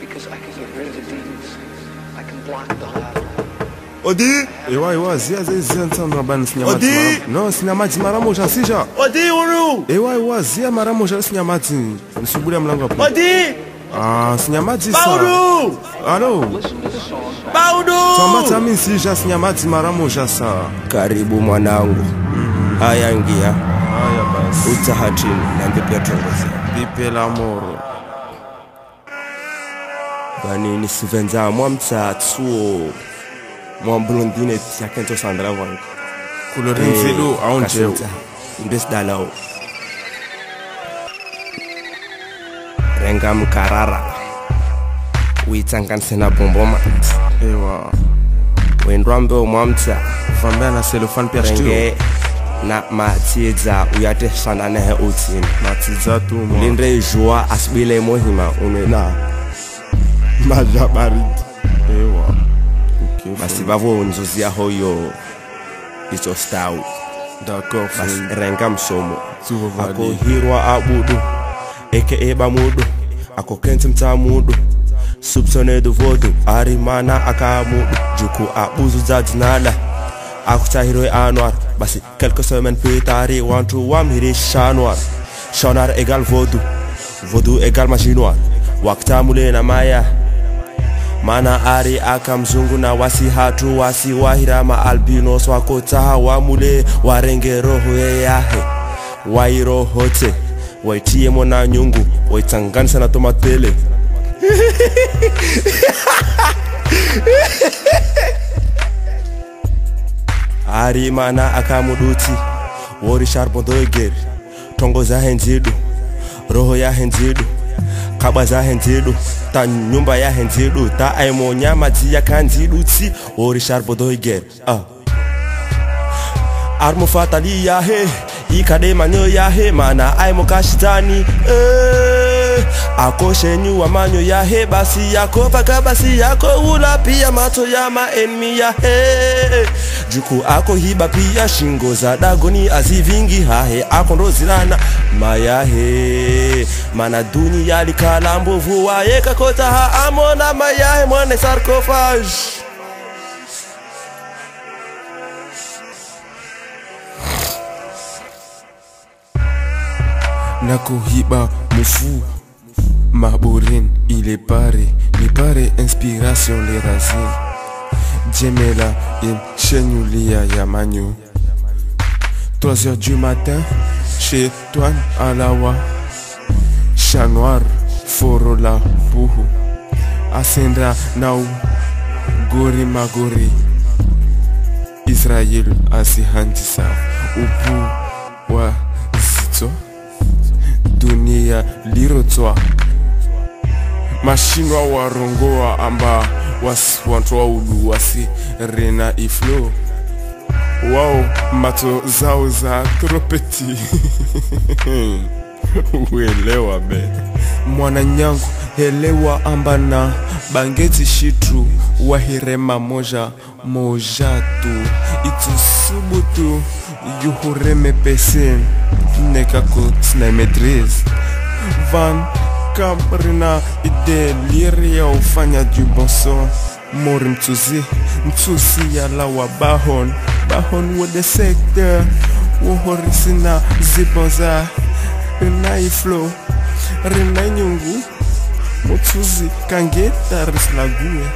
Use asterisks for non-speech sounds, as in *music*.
Because I can get rid of the demons. I can block the ladder. Odi ewa ewa zia zia zia ntsandu nabani sinyamati Odi! mara- no sinyamati mara moja sija Odi unu! ewa ewa zia mara moja sinyamati nisubulia mlango hapo Odi! ah sinyamati sa Paudu! alo Listen to the song. Paudu! twambati ami sija sinyamati mara moja sa karibu mwanangu haya ngia haya basi. Utahatini nambe pia tongozi bipela moro. Banini sivenza? Mwamtsatsuo mwamblondine yakento sandra wangu kulorinzilu aunjeu ndesidalawo renga mkarara. Uitsanganise na bomboma. Ewa. Wendwambe mwamtsa vambea na selofan pia shtiu renge na matsidza uyatesana naye utsini matsidza tuma ulinde juwa asibile mohima une. Na. Majabariti ewa. Okay, basi vavo nzuzi yaho yo icho stau. Basi renga msomo akohirwa abudu eke bamudu akokenzi mtsamudu subsonedu vodu arimana akamudu juku abuzu dzadzinada dzadzinala akutahirwe anwar. Basi quelques semaines plus tard wantu wamhiri shanwar shanar egal vodu. Vodu égal wakta mule na maya. Mana ari akamzungu na wasi hatu wasi wahira maalbinos wakotaha wamule warenge roho yeyahe wairohote waitie na nyungu. Waitanganisa na tomatele *laughs* ari mana akamuduti wori sharbondoeger tongo zahe nzidu roho yahe nzidu kaba zahe nzidu ta nyumba yahe nzidu ta aimo nyama dziyaka nzidu wori sharbondoeger ah. armo fatali yahe ikade yahe mana aimo kashitani eh. akoshenyuwa manyo yahe basi yako paka basi yako ula pia mato ya maenmi yahe juku ako hiba pia shingo za dagoni azivingi hahe ako ndozirana mayahe mana duni yalikala mbovu waye kakota ha amona mayahe mwane sarcophage nakuhiba mufu maburin ile pare ni pare inspiration les racines jemela et ya Yamanyu 3 heures du matin chez Toine Alawa chat noir forola Bouhou, Asendra Naou, gori magori. Israel asihandisa upu wa zito dunia lirotswa mashinwa warongoa amba wasi wantu waulu wasi rena iflo. Wao mato zao za tropeti. *laughs* Uelewa be. Mwana nyangu helewa ambana bangeti shitu wahirema moja moja tu. Itusubutu yuhureme pese nekako sina maîtrise kabri na idelieri ya ufanyaji boso mori mtuzi mtusi yalawa bahon bahon wode sekta wohorisina ziboza rinai flow rinai nyungu. Muthuzi kangetaris laguye